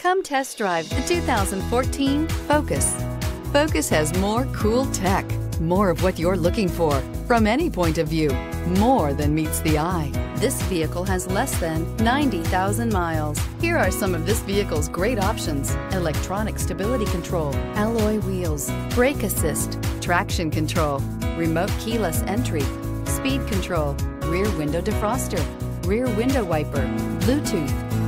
Come test drive the 2014 Focus. Focus has more cool tech, more of what you're looking for from any point of view, more than meets the eye. This vehicle has less than 90,000 miles. Here are some of this vehicle's great options. Electronic stability control, alloy wheels, brake assist, traction control, remote keyless entry, speed control, rear window defroster, rear window wiper, Bluetooth,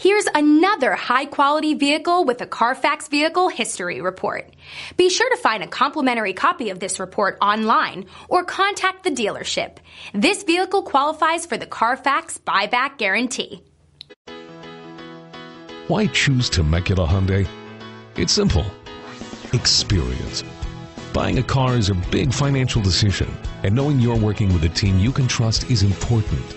Here's another high quality vehicle with a Carfax Vehicle History Report. Be sure to find a complimentary copy of this report online or contact the dealership. This vehicle qualifies for the Carfax Buyback Guarantee. Why choose Temecula Hyundai? It's simple. Experience. Buying a car is a big financial decision, and knowing you're working with a team you can trust is important.